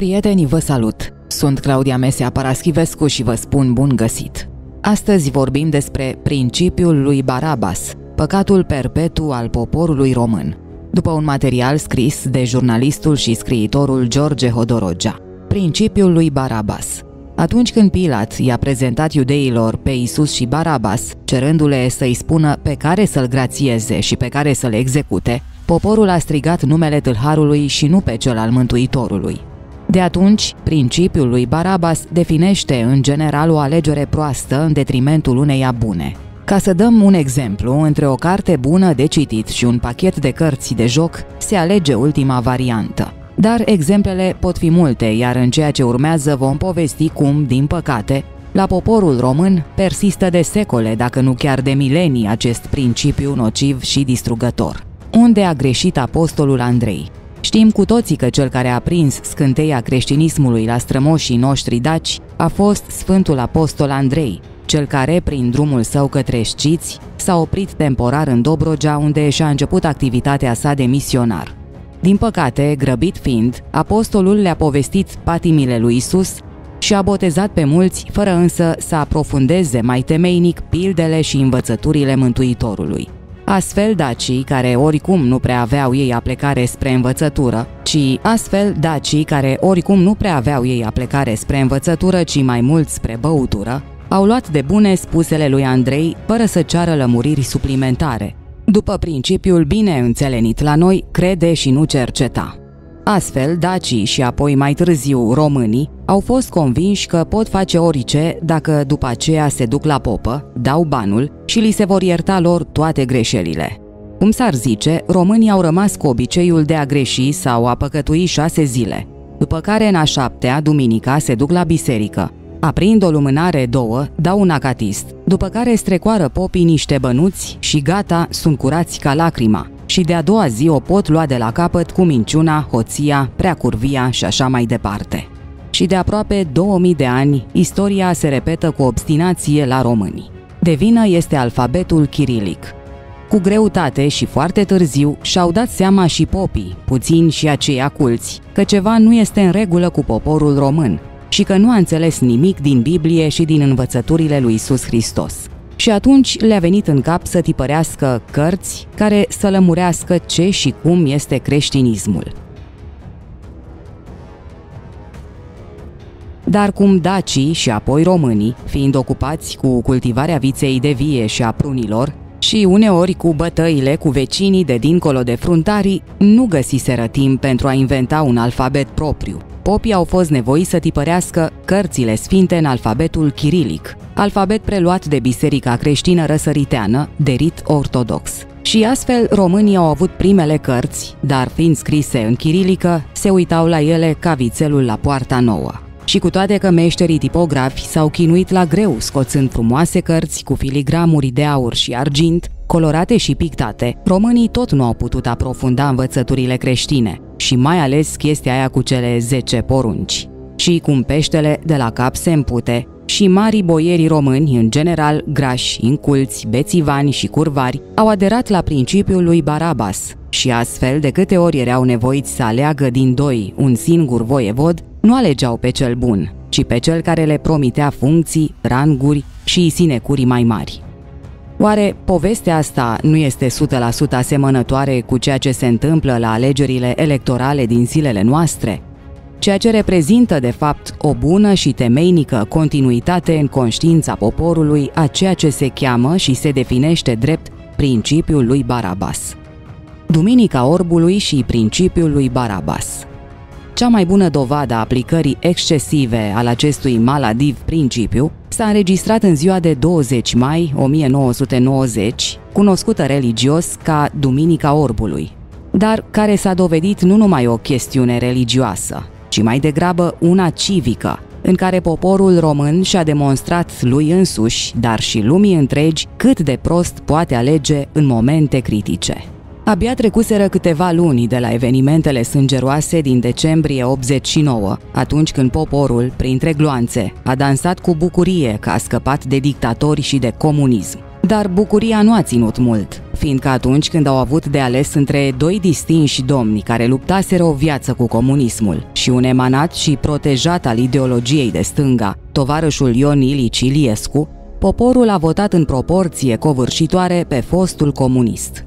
Prietenii, vă salut! Sunt Claudia Mesea Paraschivescu și vă spun bun găsit! Astăzi vorbim despre principiul lui Barabas, păcatul perpetu al poporului român, după un material scris de jurnalistul și scriitorul George Hodorogea. Principiul lui Barabas. Atunci când Pilat i-a prezentat iudeilor pe Isus și Barabas, cerându-le să-i spună pe care să-l grațieze și pe care să-l execute, poporul a strigat numele tâlharului și nu pe cel al Mântuitorului. De atunci, principiul lui Barabas definește în general o alegere proastă în detrimentul uneia bune. Ca să dăm un exemplu, între o carte bună de citit și un pachet de cărți de joc, se alege ultima variantă. Dar exemplele pot fi multe, iar în ceea ce urmează vom povesti cum, din păcate, la poporul român persistă de secole, dacă nu chiar de milenii, acest principiu nociv și distrugător. Unde a greșit apostolul Andrei? Știm cu toții că cel care a prins scânteia creștinismului la strămoșii noștri daci a fost Sfântul Apostol Andrei, cel care, prin drumul său către Sciți, s-a oprit temporar în Dobrogea, unde și-a început activitatea sa de misionar. Din păcate, grăbit fiind, apostolul le-a povestit patimile lui Isus și a botezat pe mulți, fără însă să aprofundeze mai temeinic pildele și învățăturile Mântuitorului. Astfel, dacii, care oricum nu prea aveau ei aplecare spre învățătură, ci astfel dacii care oricum nu prea aveau ei aplecare spre învățătură, ci mai mult spre băutură, au luat de bune spusele lui Andrei, fără să ceară lămuriri suplimentare, după principiul bine înțelenit la noi, crede și nu cerceta. Astfel, dacii și apoi mai târziu românii au fost convinși că pot face orice dacă după aceea se duc la popă, dau banul și li se vor ierta lor toate greșelile. Cum s-ar zice, românii au rămas cu obiceiul de a greși sau a păcătui șase zile, după care în a șaptea, duminica, se duc la biserică, Aprind o lumânare două, dau un acatist, după care strecoară popii niște bănuți și gata, sunt curați ca lacrima. Și de-a doua zi o pot lua de la capăt cu minciuna, hoția, preacurvia și așa mai departe. Și de aproape 2000 de ani, istoria se repetă cu obstinație la români. De vină este alfabetul chirilic. Cu greutate și foarte târziu și-au dat seama și popii, puțini și aceia culți, că ceva nu este în regulă cu poporul român, și că nu a înțeles nimic din Biblie și din învățăturile lui Isus Hristos. Și atunci le-a venit în cap să tipărească cărți care să lămurească ce și cum este creștinismul. Dar cum dacii și apoi românii, fiind ocupați cu cultivarea viței de vie și a prunilor, și uneori cu bătăile cu vecinii de dincolo de fruntarii, nu găsiseră timp pentru a inventa un alfabet propriu popii au fost nevoiți să tipărească cărțile sfinte în alfabetul chirilic, alfabet preluat de biserica creștină răsăriteană, de rit ortodox. Și astfel românii au avut primele cărți, dar fiind scrise în chirilică, se uitau la ele ca vițelul la poarta nouă. Și cu toate că meșterii tipografi s-au chinuit la greu scoțând frumoase cărți cu filigramuri de aur și argint, colorate și pictate, românii tot nu au putut aprofunda învățăturile creștine și mai ales chestia aia cu cele 10 porunci. Și cum peștele de la cap se împute, și marii boieri români, în general grași, inculți, bețivani și curvari, au aderat la principiul lui Barabas și astfel, de câte ori erau nevoiți să aleagă din doi un singur voievod, nu alegeau pe cel bun, ci pe cel care le promitea funcții, ranguri și sinecuri mai mari. Oare povestea asta nu este 100% asemănătoare cu ceea ce se întâmplă la alegerile electorale din zilele noastre? Ceea ce reprezintă, de fapt, o bună și temeinică continuitate în conștiința poporului a ceea ce se cheamă și se definește drept principiul lui Barabas. Duminica Orbului și principiul lui Barabas. Cea mai bună dovadă a aplicării excesive al acestui maladiv principiu s-a înregistrat în ziua de 20 mai 1990, cunoscută religios ca Duminica Orbului, dar care s-a dovedit nu numai o chestiune religioasă, ci mai degrabă una civică, în care poporul român și-a demonstrat lui însuși, dar și lumii întregi, cât de prost poate alege în momente critice. Abia trecuseră câteva luni de la evenimentele sângeroase din decembrie 89, atunci când poporul, printre gloanțe, a dansat cu bucurie că a scăpat de dictatori și de comunism. Dar bucuria nu a ținut mult. fiindcă atunci când au avut de ales între doi distinși domni care luptaseră o viață cu comunismul și un emanat și protejat al ideologiei de stânga, tovarășul Ion Ilici Iliescu, poporul a votat în proporție covârșitoare pe fostul comunist.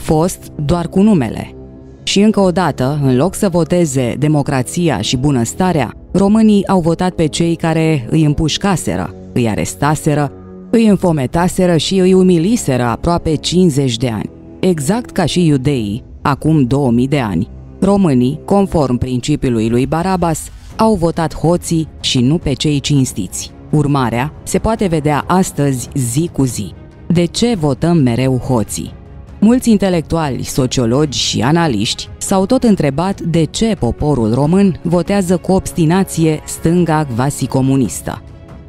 Fost doar cu numele. Și încă o dată, în loc să voteze democrația și bunăstarea, românii au votat pe cei care îi împușcaseră, îi arestaseră, îi înfometaseră și îi umiliseră aproape 50 de ani. Exact ca și iudeii, acum 2000 de ani. Românii, conform principiului lui Barabas, au votat hoții și nu pe cei cinstiți. Urmarea se poate vedea astăzi zi cu zi. De ce votăm mereu hoții? Mulți intelectuali, sociologi și analiști s-au tot întrebat de ce poporul român votează cu obstinație stânga quasi comunistă.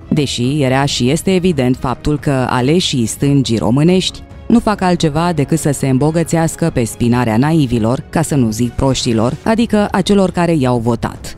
Deși era și este evident faptul că aleșii stângii românești nu fac altceva decât să se îmbogățească pe spinarea naivilor, ca să nu zic proștilor, adică a celor care i-au votat.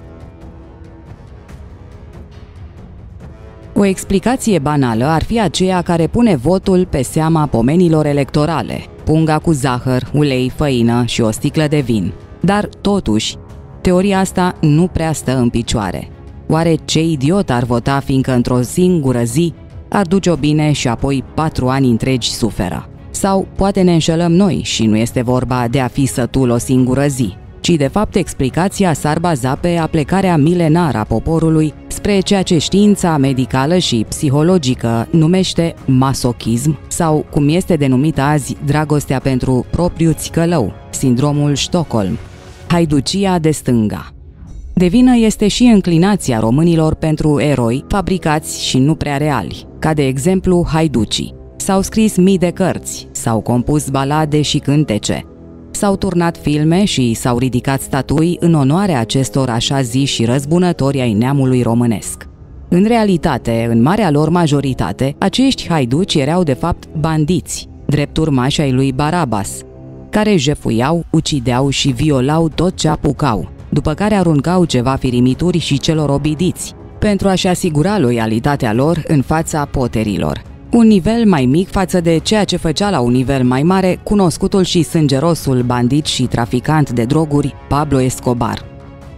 O explicație banală ar fi aceea care pune votul pe seama pomenilor electorale, punga cu zahăr, ulei, făină și o sticlă de vin. Dar, totuși, teoria asta nu prea stă în picioare. Oare ce idiot ar vota fiindcă într-o singură zi ar duce-o bine și apoi patru ani întregi suferă? Sau poate ne înșelăm noi și nu este vorba de a fi sătul o singură zi, ci de fapt explicația s-ar baza pe aplecarea milenară a poporului spre ceea ce știința medicală și psihologică numește masochism sau, cum este denumit azi, dragostea pentru propriu-ți călău, sindromul Stockholm, haiducia de stânga. De vină este și înclinația românilor pentru eroi fabricați și nu prea reali, ca de exemplu haiducii. S-au scris mii de cărți, s-au compus balade și cântece, s-au turnat filme și s-au ridicat statui în onoarea acestor așa zi și răzbunători ai neamului românesc. În realitate, în marea lor majoritate, acești haiduci erau de fapt bandiți, drept urmași ai lui Barabas, care jefuiau, ucideau și violau tot ce apucau, după care aruncau ceva firimituri și celor obidiți, pentru a-și asigura loialitatea lor în fața poterilor. Un nivel mai mic față de ceea ce făcea la un nivel mai mare cunoscutul și sângerosul bandit și traficant de droguri Pablo Escobar.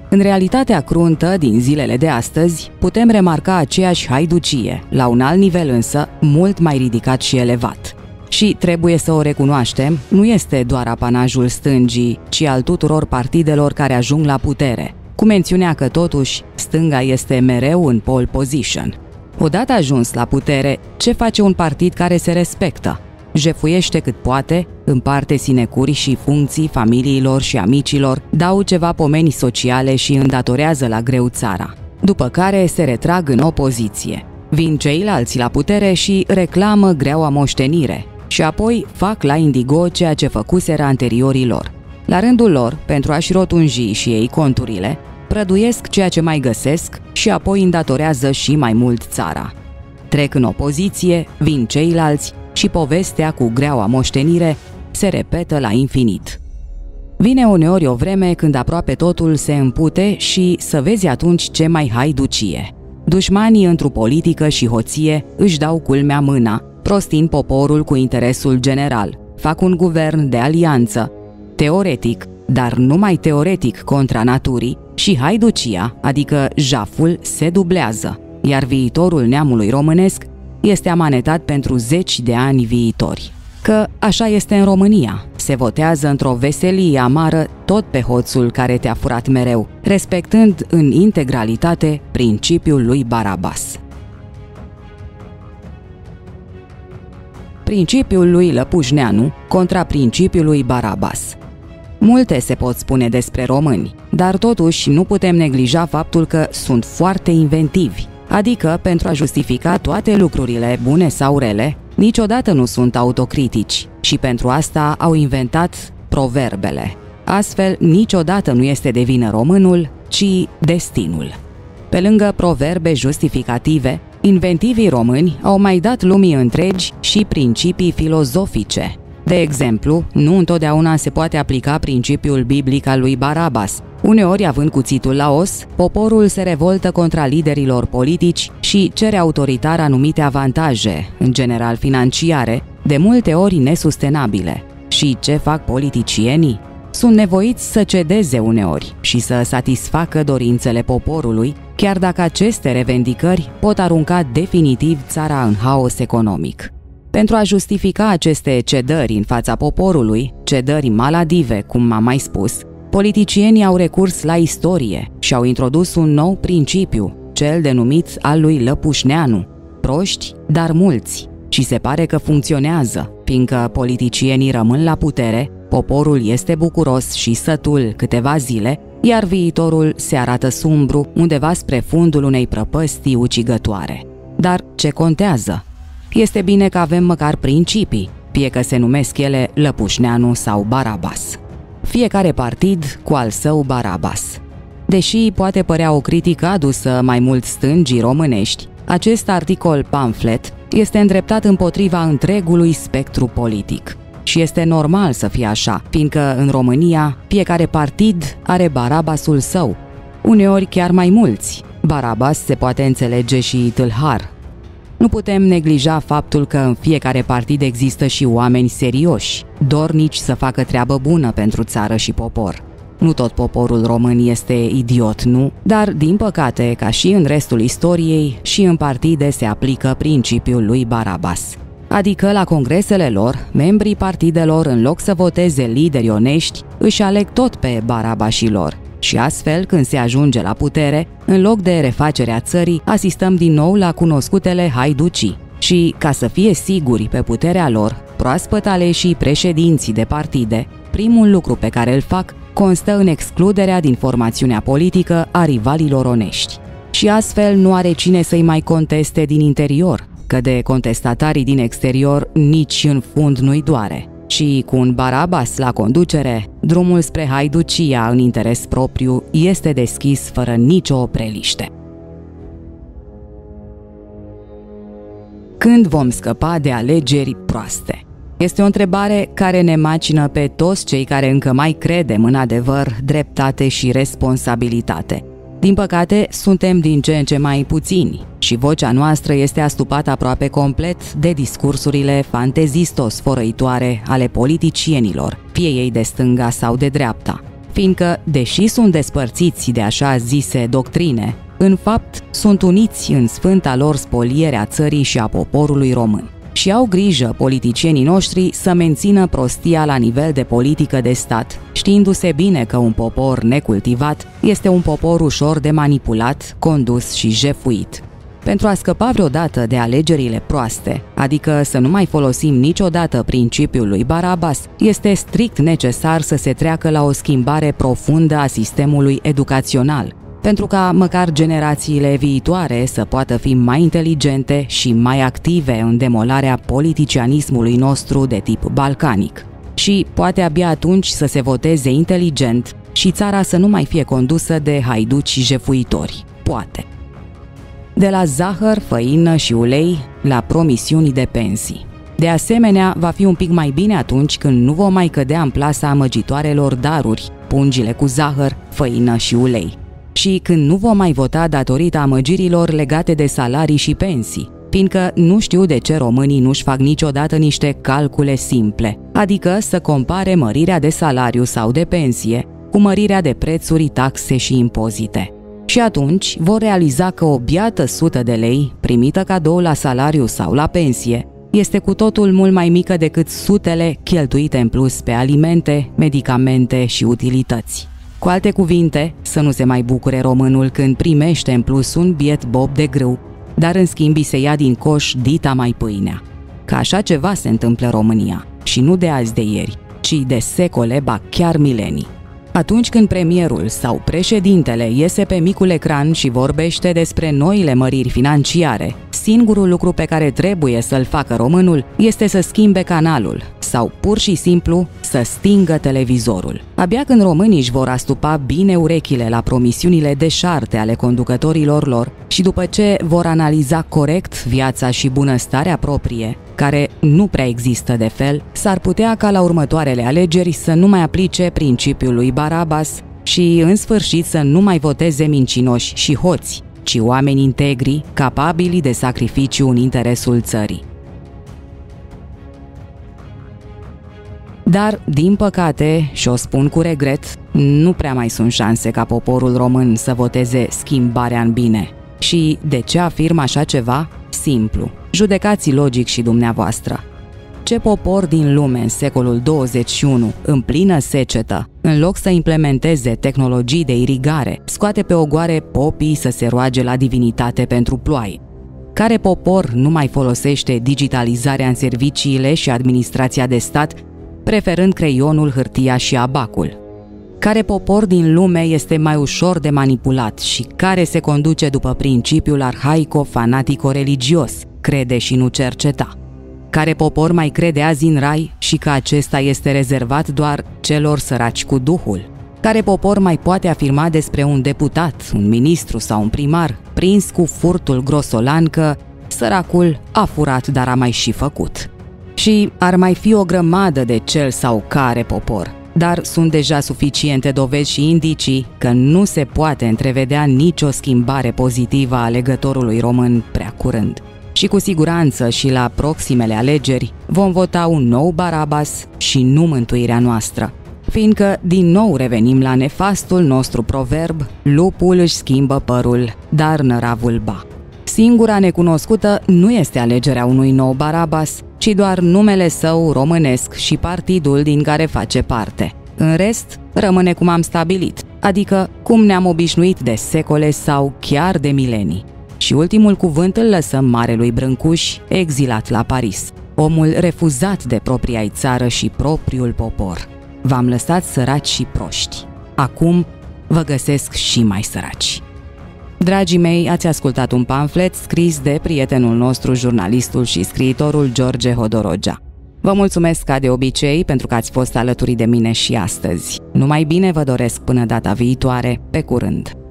În realitatea cruntă din zilele de astăzi, putem remarca aceeași haiducie, la un alt nivel însă, mult mai ridicat și elevat. Și trebuie să o recunoaștem, nu este doar apanajul stângii, ci al tuturor partidelor care ajung la putere, cu mențiunea că totuși stânga este mereu în pole position. Odată ajuns la putere, ce face un partid care se respectă? Jefuiește cât poate, împarte sinecuri și funcții familiilor și amicilor, dau ceva pomeni sociale și îndatorează la greu țara. După care se retrag în opoziție. Vin ceilalți la putere și reclamă greaua moștenire, și apoi fac la indigo ceea ce făcuseră anteriorii lor. La rândul lor, pentru a-și rotunji și ei conturile, prăduiesc ceea ce mai găsesc și apoi îndatorează și mai mult țara. Trec în opoziție, vin ceilalți și povestea cu greaua moștenire se repetă la infinit. Vine uneori o vreme când aproape totul se împute și să vezi atunci ce mai haiducie. Dușmanii într-o politică și hoție își dau culmea mâna, prostind poporul cu interesul general. Fac un guvern de alianță, teoretic, dar numai teoretic contra naturii, și haiducia, adică jaful, se dublează, iar viitorul neamului românesc este amanetat pentru zeci de ani viitori. Că așa este în România, se votează într-o veselie amară tot pe hoțul care te-a furat mereu, respectând în integralitate principiul lui Barabas. Principiul lui Lăpușneanu contra principiului Barabas – Multe se pot spune despre români, dar totuși nu putem neglija faptul că sunt foarte inventivi, adică pentru a justifica toate lucrurile bune sau rele, niciodată nu sunt autocritici și pentru asta au inventat proverbele. Astfel, niciodată nu este de vină românul, ci destinul. Pe lângă proverbe justificative, inventivii români au mai dat lumii întregi și principii filozofice, de exemplu, nu întotdeauna se poate aplica principiul biblic al lui Barabas. Uneori, având cuțitul la os, poporul se revoltă contra liderilor politici și cere autoritar anumite avantaje, în general financiare, de multe ori nesustenabile. Și ce fac politicienii? Sunt nevoiți să cedeze uneori și să satisfacă dorințele poporului, chiar dacă aceste revendicări pot arunca definitiv țara în haos economic. Pentru a justifica aceste cedări în fața poporului, cedări maladive, cum am mai spus, politicienii au recurs la istorie și au introdus un nou principiu, cel denumit al lui Lăpușneanu, proști, dar mulți, și se pare că funcționează, fiindcă politicienii rămân la putere, poporul este bucuros și sătul câteva zile, iar viitorul se arată sumbru undeva spre fundul unei prăpăstii ucigătoare. Dar ce contează? Este bine că avem măcar principii, fie că se numesc ele Lăpușneanu sau Barabas. Fiecare partid cu al său Barabas. Deși poate părea o critică adusă mai mult stângii românești, acest articol pamflet este îndreptat împotriva întregului spectru politic. Și este normal să fie așa, fiindcă în România fiecare partid are barabasul său, uneori chiar mai mulți. Barabas se poate înțelege și tâlhar. Nu putem neglija faptul că în fiecare partid există și oameni serioși, dornici să facă treabă bună pentru țară și popor. Nu tot poporul român este idiot, nu? Dar, din păcate, ca și în restul istoriei, și în partide se aplică principiul lui Barabas. Adică la congresele lor, membrii partidelor, în loc să voteze lideri onești, își aleg tot pe barabașilor. Și astfel, când se ajunge la putere, în loc de refacerea țării, asistăm din nou la cunoscutele haiducii. Și, ca să fie siguri pe puterea lor, proaspăt aleșii președinții de partide, primul lucru pe care îl fac constă în excluderea din formațiunea politică a rivalilor onești. Și astfel nu are cine să-i mai conteste din interior, că de contestatarii din exterior nici în fund nu-i doare. Și cu un Barabas la conducere, drumul spre haiducia în interes propriu este deschis fără nicio opreliște. Când vom scăpa de alegeri proaste? Este o întrebare care ne macină pe toți cei care încă mai credem în adevăr, dreptate și responsabilitate. Din păcate, suntem din ce în ce mai puțini și vocea noastră este astupată aproape complet de discursurile fantezistos forăitoare ale politicienilor, fie ei de stânga sau de dreapta. Fiindcă, deși sunt despărțiți de așa zise doctrine, în fapt sunt uniți în sfânta lor spoliere a țării și a poporului român și au grijă politicienii noștri să mențină prostia la nivel de politică de stat, știindu-se bine că un popor necultivat este un popor ușor de manipulat, condus și jefuit. Pentru a scăpa vreodată de alegerile proaste, adică să nu mai folosim niciodată principiul lui Barabas, este strict necesar să se treacă la o schimbare profundă a sistemului educațional, pentru ca măcar generațiile viitoare să poată fi mai inteligente și mai active în demolarea politicianismului nostru de tip balcanic. Și poate abia atunci să se voteze inteligent și țara să nu mai fie condusă de haiduci jefuitori. Poate. De la zahăr, făină și ulei la promisiuni de pensii. De asemenea, va fi un pic mai bine atunci când nu vom mai cădea în plasa amăgitoarelor daruri, pungile cu zahăr, făină și ulei și când nu vom mai vota datorită amăgirilor legate de salarii și pensii, fiindcă nu știu de ce românii nu-și fac niciodată niște calcule simple, adică să compare mărirea de salariu sau de pensie cu mărirea de prețuri, taxe și impozite. Și atunci vor realiza că o biată sută de lei, primită cadou la salariu sau la pensie, este cu totul mult mai mică decât sutele cheltuite în plus pe alimente, medicamente și utilități. Cu alte cuvinte, să nu se mai bucure românul când primește în plus un biet bob de grâu, dar în schimb se ia din coș dita mai pâinea. Că așa ceva se întâmplă România, și nu de azi de ieri, ci de secole, ba chiar milenii. Atunci când premierul sau președintele iese pe micul ecran și vorbește despre noile măriri financiare, singurul lucru pe care trebuie să-l facă românul este să schimbe canalul sau pur și simplu să stingă televizorul. Abia când românii își vor astupa bine urechile la promisiunile deșarte ale conducătorilor lor și după ce vor analiza corect viața și bunăstarea proprie, care nu prea există de fel, s-ar putea ca la următoarele alegeri să nu mai aplice principiul lui Barabas și, în sfârșit, să nu mai voteze mincinoși și hoți, ci oameni integri, capabili de sacrificiu în interesul țării. Dar, din păcate, și o spun cu regret, nu prea mai sunt șanse ca poporul român să voteze schimbarea în bine. Și de ce afirm așa ceva? Simplu. Judecați logic și dumneavoastră. Ce popor din lume în secolul 21, în plină secetă, în loc să implementeze tehnologii de irigare, scoate pe ogoare popii să se roage la divinitate pentru ploaie? Care popor nu mai folosește digitalizarea în serviciile și administrația de stat, preferând creionul, hârtia și abacul? Care popor din lume este mai ușor de manipulat și care se conduce după principiul arhaico-fanatico-religios, crede și nu cerceta? Care popor mai crede azi în rai și că acesta este rezervat doar celor săraci cu duhul? Care popor mai poate afirma despre un deputat, un ministru sau un primar, prins cu furtul grosolan că săracul a furat, dar a mai și făcut? Și ar mai fi o grămadă de cel sau care popor, dar sunt deja suficiente dovezi și indicii că nu se poate întrevedea nicio schimbare pozitivă a alegătorului român prea curând și cu siguranță și la proximele alegeri vom vota un nou Barabas și nu mântuirea noastră. Fiindcă din nou revenim la nefastul nostru proverb, lupul își schimbă părul, dar năravul ba. Singura necunoscută nu este alegerea unui nou Barabas, ci doar numele său românesc și partidul din care face parte. În rest, rămâne cum am stabilit, adică cum ne-am obișnuit de secole sau chiar de milenii. Și ultimul cuvânt îl lăsăm marelui Brâncuș, exilat la Paris, omul refuzat de propria țară și propriul popor. V-am lăsat săraci și proști. Acum vă găsesc și mai săraci. Dragii mei, ați ascultat un pamflet scris de prietenul nostru, jurnalistul și scriitorul George Hodorogea. Vă mulțumesc ca de obicei pentru că ați fost alături de mine și astăzi. Numai bine vă doresc până data viitoare, pe curând!